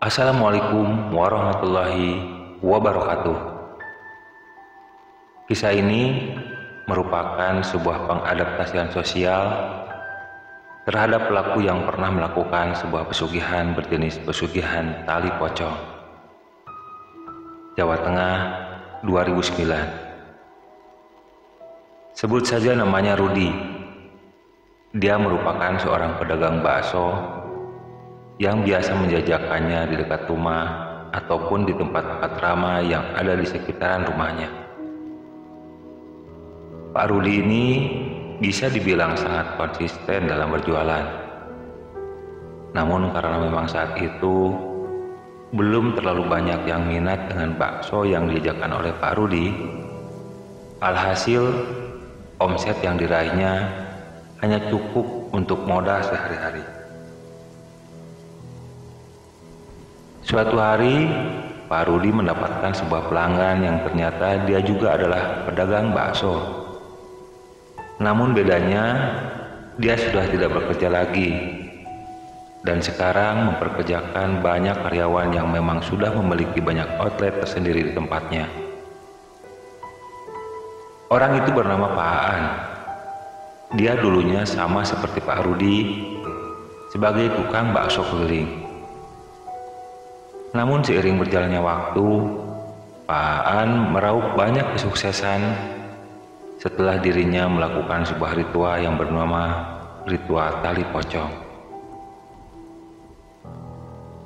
Assalamualaikum warahmatullahi wabarakatuh. Kisah ini merupakan sebuah pengadaptasian sosial terhadap pelaku yang pernah melakukan sebuah pesugihan berjenis pesugihan tali pocong. Jawa Tengah 2009. Sebut saja namanya Rudi. Dia merupakan seorang pedagang bakso yang biasa menjajakannya di dekat rumah ataupun di tempat-tempat ramai yang ada di sekitaran rumahnya. Pak Rudi ini bisa dibilang sangat konsisten dalam berjualan. Namun karena memang saat itu belum terlalu banyak yang minat dengan bakso yang dijajakan oleh Pak Rudi, alhasil omset yang diraihnya hanya cukup untuk modal sehari-hari. Suatu hari, Pak Rudi mendapatkan sebuah pelanggan yang ternyata dia juga adalah pedagang bakso. Namun bedanya, dia sudah tidak bekerja lagi dan sekarang memperkerjakan banyak karyawan yang memang sudah memiliki banyak outlet tersendiri di tempatnya. Orang itu bernama Pak Aan. Dia dulunya sama seperti Pak Rudi sebagai tukang bakso keliling. Namun seiring berjalannya waktu, Pak An meraup banyak kesuksesan setelah dirinya melakukan sebuah ritual yang bernama ritual tali pocong.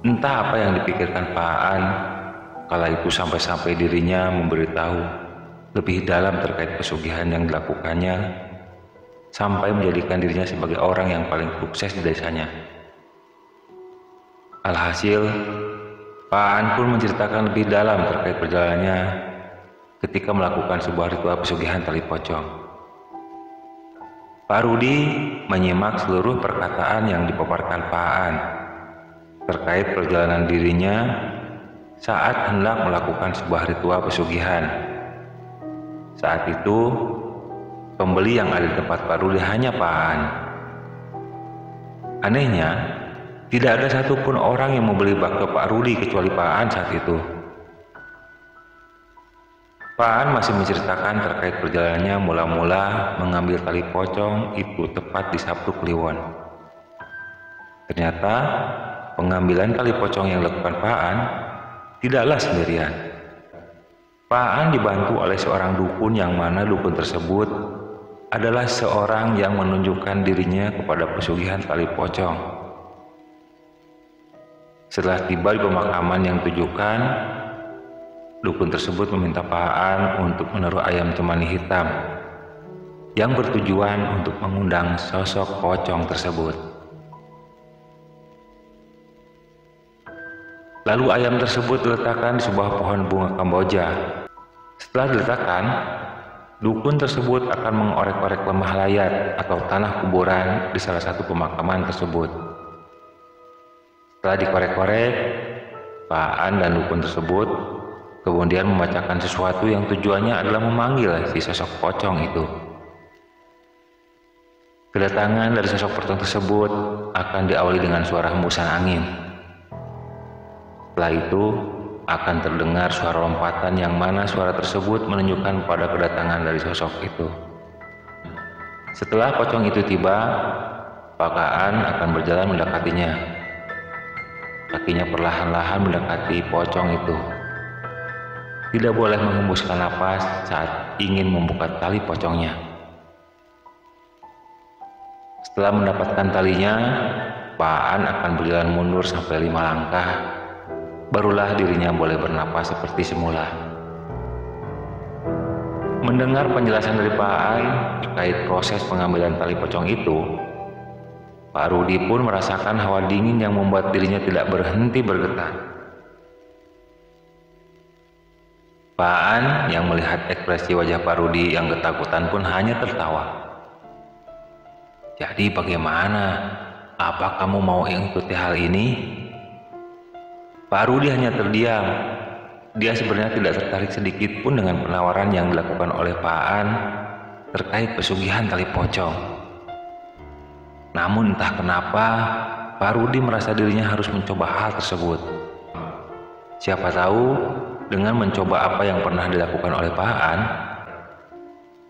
Entah apa yang dipikirkan Pak An kala itu sampai-sampai dirinya memberitahu lebih dalam terkait pesugihan yang dilakukannya sampai menjadikan dirinya sebagai orang yang paling sukses di desanya. Alhasil, An pun menceritakan lebih dalam terkait perjalanannya ketika melakukan sebuah ritual pesugihan tali pocong. Pak Rudi menyimak seluruh perkataan yang dipaparkan Pak An terkait perjalanan dirinya saat hendak melakukan sebuah ritual pesugihan. Saat itu, pembeli yang ada di tempat Pak Rudi hanya Pak An. Anehnya, tidak ada satupun orang yang membeli bakso Pak Rudi kecuali Pak An saat itu. Pak An masih menceritakan terkait perjalanannya mula-mula mengambil tali pocong itu tepat di Sabtu Kliwon. Ternyata pengambilan tali pocong yang dilakukan Pak An tidaklah sendirian. Pak An dibantu oleh seorang dukun yang mana dukun tersebut adalah seorang yang menunjukkan dirinya kepada pesugihan tali pocong. Setelah tiba di pemakaman yang tujukan, dukun tersebut meminta Pak untuk menaruh ayam cemani hitam yang bertujuan untuk mengundang sosok pocong tersebut. Lalu ayam tersebut diletakkan di sebuah pohon bunga kamboja. Setelah diletakkan, dukun tersebut akan mengorek-orek lemah layar atau tanah kuburan di salah satu pemakaman tersebut. Setelah dikorek-korek, Pak An dan dukun tersebut kemudian membacakan sesuatu yang tujuannya adalah memanggil si sosok pocong itu. Kedatangan dari sosok pocong tersebut akan diawali dengan suara hembusan angin. Setelah itu akan terdengar suara lompatan yang mana suara tersebut menunjukkan pada kedatangan dari sosok itu. Setelah pocong itu tiba, Pak Aan akan berjalan mendekatinya. Kakinya perlahan-lahan mendekati pocong itu. Tidak boleh mengembuskan napas saat ingin membuka tali pocongnya. Setelah mendapatkan talinya, Pak An akan berjalan mundur sampai lima langkah. Barulah dirinya boleh bernapas seperti semula. Mendengar penjelasan dari Pak An terkait proses pengambilan tali pocong itu, Pak Rudi pun merasakan hawa dingin yang membuat dirinya tidak berhenti bergetar. Pak An yang melihat ekspresi wajah Pak Rudi yang ketakutan pun hanya tertawa. Jadi bagaimana? Apa kamu mau mengikuti hal ini? Pak Rudi hanya terdiam. Dia sebenarnya tidak tertarik sedikit pun dengan penawaran yang dilakukan oleh Pak An terkait pesugihan tali pocong. Namun entah kenapa, Pak Rudi merasa dirinya harus mencoba hal tersebut. Siapa tahu dengan mencoba apa yang pernah dilakukan oleh Pak Aan,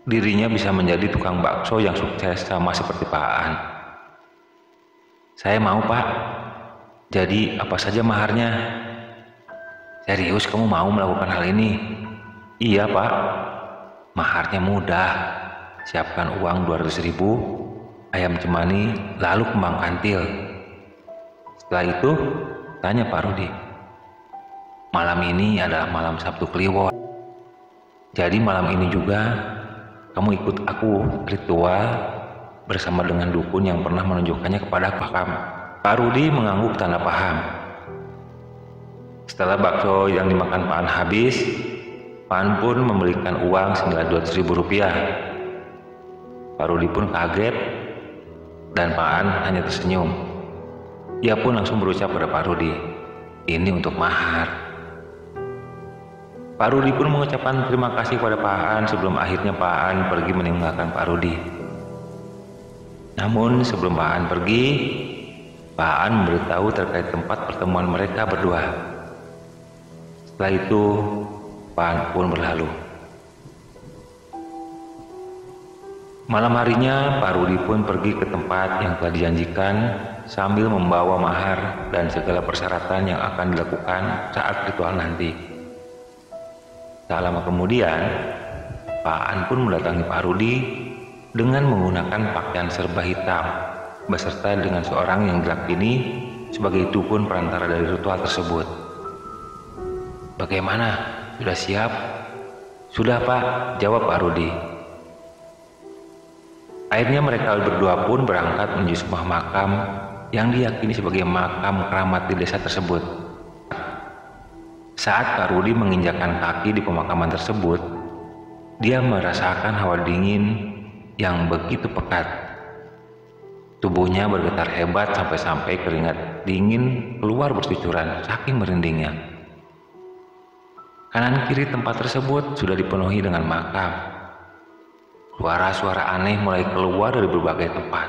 dirinya bisa menjadi tukang bakso yang sukses sama seperti Pak Aan. Saya mau Pak, jadi apa saja maharnya? Serius kamu mau melakukan hal ini? Iya Pak, maharnya mudah. Siapkan uang 200 ribu, ayam cemani, lalu kembang kantil. Setelah itu, tanya Pak Rudi. Malam ini adalah malam Sabtu Kliwon. Jadi malam ini juga kamu ikut aku ritual bersama dengan dukun yang pernah menunjukkannya kepada Pak Pak Rudi mengangguk tanda paham. Setelah bakso yang dimakan Pak An habis, Pak An pun memberikan uang senilai 200 ribu rupiah. Pak Rudi pun kaget dan Pak An hanya tersenyum. Ia pun langsung berucap pada Pak Rudi, ini untuk mahar. Pak Rudi pun mengucapkan terima kasih kepada Pak An sebelum akhirnya Pak An pergi meninggalkan Pak Rudi. Namun sebelum Pak An pergi, Pak An memberitahu terkait tempat pertemuan mereka berdua. Setelah itu, Pak An pun berlalu. Malam harinya, Pak Rudi pun pergi ke tempat yang telah dijanjikan sambil membawa mahar dan segala persyaratan yang akan dilakukan saat ritual nanti. Tak lama kemudian, Pak An pun mendatangi Pak Rudi dengan menggunakan pakaian serba hitam beserta dengan seorang yang ini sebagai dukun perantara dari ritual tersebut. Bagaimana? Sudah siap? Sudah Pak, jawab Pak Rudi. Akhirnya mereka berdua pun berangkat menuju sebuah makam yang diyakini sebagai makam keramat di desa tersebut. Saat Pak Rudi menginjakkan kaki di pemakaman tersebut, dia merasakan hawa dingin yang begitu pekat. Tubuhnya bergetar hebat sampai-sampai keringat dingin keluar bercucuran saking merindingnya. Kanan kiri tempat tersebut sudah dipenuhi dengan makam. Suara-suara aneh mulai keluar dari berbagai tempat.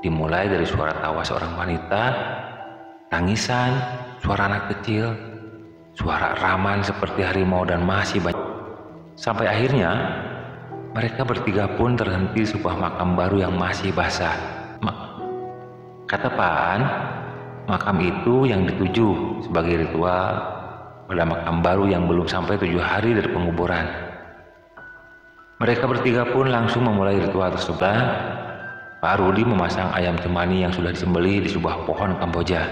Dimulai dari suara tawa seorang wanita, tangisan, suara anak kecil, Suara raman seperti harimau dan masih banyak. Sampai akhirnya mereka bertiga pun terhenti sebuah makam baru yang masih basah. Kata Paan, makam itu yang dituju sebagai ritual pada makam baru yang belum sampai tujuh hari dari penguburan. Mereka bertiga pun langsung memulai ritual tersebut. Pak Rudi memasang ayam cemani yang sudah disembelih di sebuah pohon Kamboja.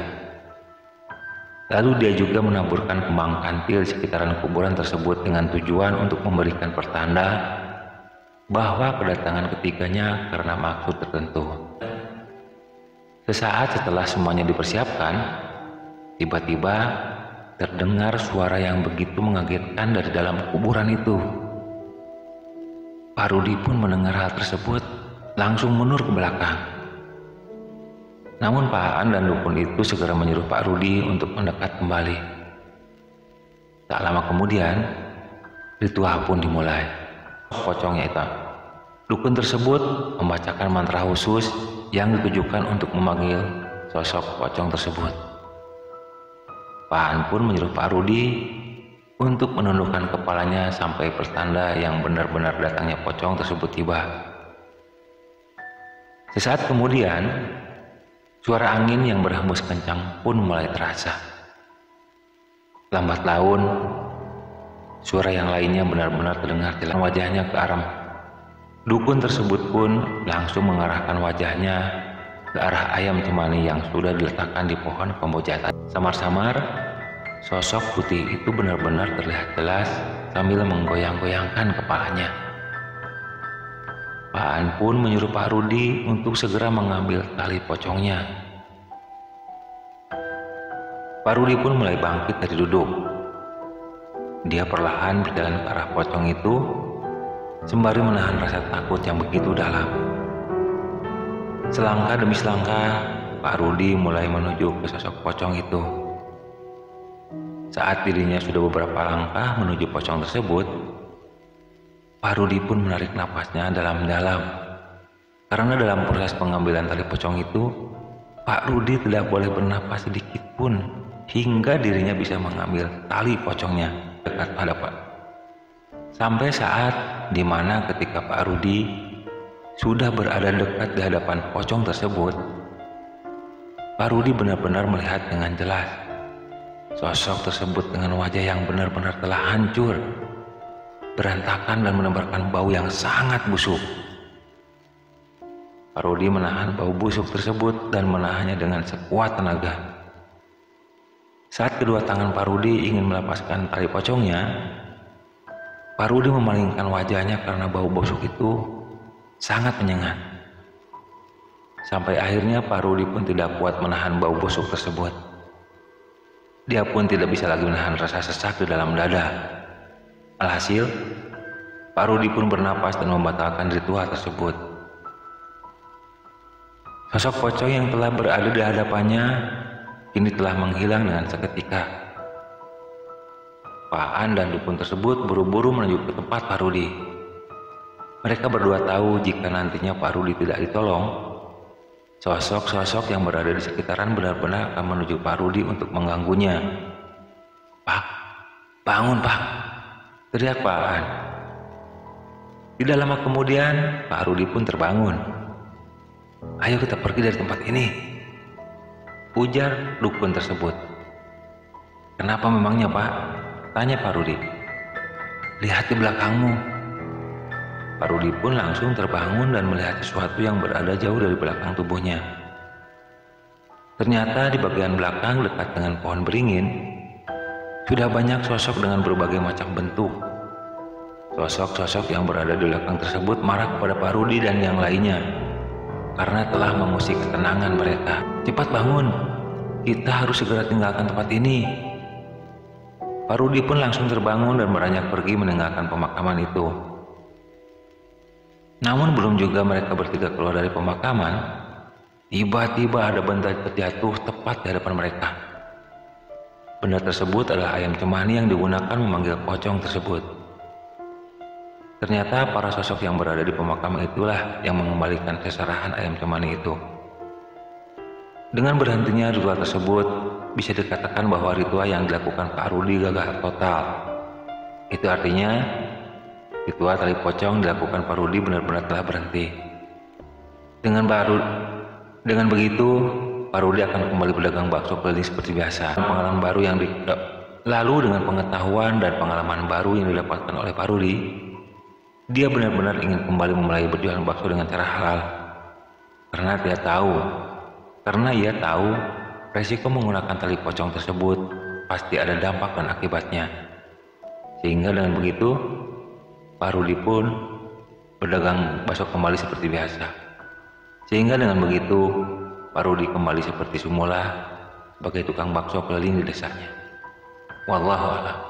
Lalu dia juga menaburkan kembang kantil sekitaran kuburan tersebut dengan tujuan untuk memberikan pertanda bahwa kedatangan ketiganya karena maksud tertentu. Sesaat setelah semuanya dipersiapkan, tiba-tiba terdengar suara yang begitu mengagetkan dari dalam kuburan itu. Pak Rudi pun mendengar hal tersebut, langsung mundur ke belakang. Namun Pak Aan dan dukun itu segera menyuruh Pak Rudi untuk mendekat kembali. Tak lama kemudian, ritual pun dimulai. Pocongnya itu. Dukun tersebut membacakan mantra khusus yang ditujukan untuk memanggil sosok pocong tersebut. Pak An pun menyuruh Pak Rudi untuk menundukkan kepalanya sampai pertanda yang benar-benar datangnya pocong tersebut tiba. Sesaat kemudian, Suara angin yang berhembus kencang pun mulai terasa. Lambat laun, suara yang lainnya benar-benar terdengar jelas wajahnya ke arah dukun tersebut pun langsung mengarahkan wajahnya ke arah ayam cemani yang sudah diletakkan di pohon pembojatan. Samar-samar, sosok putih itu benar-benar terlihat jelas sambil menggoyang-goyangkan kepalanya. Pak An pun menyuruh Pak Rudi untuk segera mengambil tali pocongnya. Pak Rudi pun mulai bangkit dari duduk. Dia perlahan berjalan ke arah pocong itu, sembari menahan rasa takut yang begitu dalam. Selangkah demi selangkah, Pak Rudi mulai menuju ke sosok pocong itu. Saat dirinya sudah beberapa langkah menuju pocong tersebut, Pak Rudi pun menarik napasnya dalam-dalam. Karena dalam proses pengambilan tali pocong itu, Pak Rudi tidak boleh bernapas sedikit pun hingga dirinya bisa mengambil tali pocongnya dekat hadapan. Sampai saat di mana ketika Pak Rudi sudah berada dekat di hadapan pocong tersebut, Pak Rudi benar-benar melihat dengan jelas sosok tersebut dengan wajah yang benar-benar telah hancur, berantakan dan menebarkan bau yang sangat busuk. Pak Rudi menahan bau busuk tersebut dan menahannya dengan sekuat tenaga. Saat kedua tangan Pak Rudi ingin melepaskan tali pocongnya, Pak Rudi memalingkan wajahnya karena bau busuk itu sangat menyengat. Sampai akhirnya Pak Rudi pun tidak kuat menahan bau busuk tersebut. Dia pun tidak bisa lagi menahan rasa sesak di dalam dada. Alhasil, Pak Rudi pun bernapas dan membatalkan ritual tersebut. Sosok pocong yang telah berada di hadapannya kini telah menghilang dengan seketika. Pak An dan dukun tersebut buru-buru menuju ke tempat Pak Rudi. Mereka berdua tahu jika nantinya Pak Rudi tidak ditolong, sosok-sosok yang berada di sekitaran benar-benar akan menuju Pak Rudi untuk mengganggunya. Pak, bangun Pak, teriak Pak An. Tidak lama kemudian, Pak Rudi pun terbangun. Ayo kita pergi dari tempat ini, Ujar dukun tersebut. Kenapa memangnya pak? Tanya Pak Rudi. Lihat di belakangmu. Pak Rudi pun langsung terbangun dan melihat sesuatu yang berada jauh dari belakang tubuhnya. Ternyata di bagian belakang dekat dengan pohon beringin, sudah banyak sosok dengan berbagai macam bentuk. Sosok-sosok yang berada di belakang tersebut marah kepada Pak Rudi dan yang lainnya karena telah mengusik ketenangan mereka. Cepat bangun, kita harus segera tinggalkan tempat ini. Pak Rudi pun langsung terbangun dan beranjak pergi meninggalkan pemakaman itu. Namun belum juga mereka bertiga keluar dari pemakaman, tiba-tiba ada benda terjatuh tepat di hadapan mereka. Benda tersebut adalah ayam cemani yang digunakan memanggil pocong tersebut. Ternyata para sosok yang berada di pemakaman itulah yang mengembalikan keserahan ayam cemani itu. Dengan berhentinya ritual tersebut, bisa dikatakan bahwa ritual yang dilakukan Pak Rudi gagal total. Itu artinya, ritual tali pocong dilakukan Pak benar-benar telah berhenti. Dengan baru, dengan begitu, Pak Rudi akan kembali berdagang bakso keliling seperti biasa. Pengalaman baru yang di, lalu dengan pengetahuan dan pengalaman baru yang didapatkan oleh Pak Rudi, dia benar-benar ingin kembali memulai berjualan bakso dengan cara halal. Karena dia tahu, karena ia tahu resiko menggunakan tali pocong tersebut pasti ada dampak dan akibatnya. Sehingga dengan begitu, Pak Rudi pun berdagang bakso kembali seperti biasa. Sehingga dengan begitu, Pak Rudi kembali seperti semula sebagai tukang bakso keliling di desanya. Wallahu a'lam.